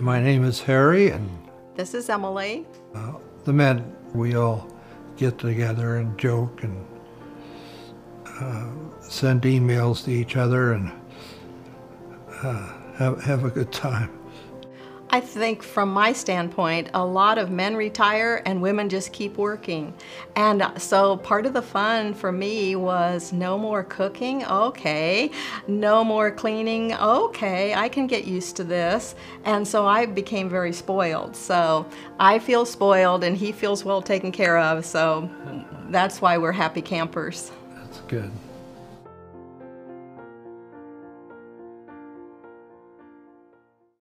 My name is Harry, and This is Emily. uh, the men, we all get together and joke and uh, send emails to each other and uh, have, have a good time. I think, from my standpoint, a lot of men retire and women just keep working. And so part of the fun for me was no more cooking, okay. No more cleaning, okay. I can get used to this. And so I became very spoiled. So I feel spoiled and he feels well taken care of. So that's why we're happy campers. That's good.